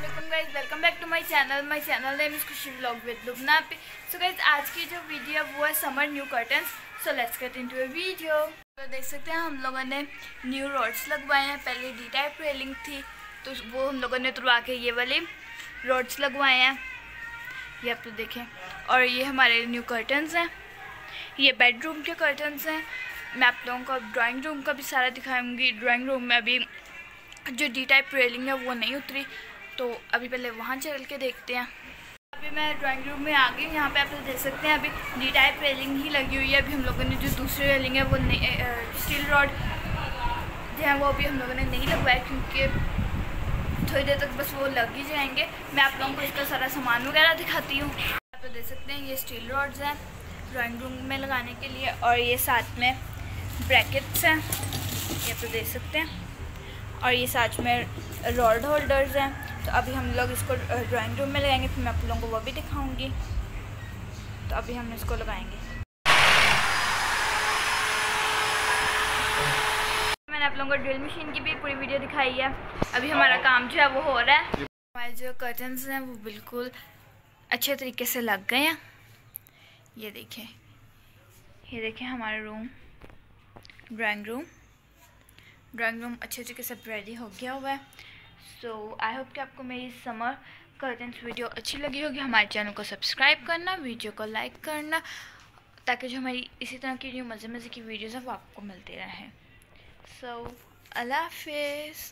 Guys welcome back to my channel my channel name is Khushi vlog with Lubna so guys आज की जो video वो है summer new curtains so let's get into a video तो देख सकते हैं, हम लोगों ने न्यू रोड्स लगवाए हैं. पहले डी टाइप रेलिंग थी तो वो हम लोगों ने तुड़वा के ये वाले रोड्स लगवाए हैं. ये आप तो देखें. और ये हमारे न्यू कर्टन्स हैं. ये बेडरूम के कर्टन्स हैं. मैं आप लोगों को ड्राइंग रूम का भी सारा दिखाऊँगी. ड्राइंग रूम में अभी जो डी टाइप रेलिंग है, वो नहीं उतरी. तो अभी पहले वहाँ चल के देखते हैं। अभी मैं ड्राइंग रूम में आ गई यहाँ पे आप देख सकते हैं, अभी डी टाइप रेलिंग ही लगी हुई है। अभी हम लोगों ने जो दूसरी रेलिंग है, वो स्टील रॉड जो है, वो अभी हम लोगों ने नहीं लगवाया क्योंकि थोड़ी देर तक बस वो लग ही जाएँगे। मैं आप लोगों को इसका सारा सामान वगैरह दिखाती हूँ। आप देख सकते हैं, ये स्टील रॉड्स हैं ड्राइंग रूम में लगाने के लिए और ये साथ में ब्रैकेट्स हैं। ये तो देख सकते हैं। और ये साथ में रॉड होल्डर्स हैं। तो अभी हम लोग इसको ड्राइंग रूम में लगाएँगे फिर मैं आप लोगों को वो भी दिखाऊँगी। तो अभी हम इसको लगाएँगे। मैंने आप लोगों को ड्रिल मशीन की भी पूरी वीडियो दिखाई है। अभी हमारा काम जो है वो हो रहा है। हमारे जो कर्टन्स हैं वो बिल्कुल अच्छे तरीके से लग गए हैं। ये देखें। ये देखें हमारा room drawing room drawing room अच्छे तरीके से रेडी हो गया हुआ है। सो आई होप कि आपको मेरी समर कर्टन्स वीडियो अच्छी लगी होगी। हमारे चैनल को सब्सक्राइब करना वीडियो को लाइक करना, ताकि जो हमारी इसी तरह की जो मज़े मज़े की वीडियोज़ हैं, वो आपको मिलती रहें। सो अल्लाह हाफिज़।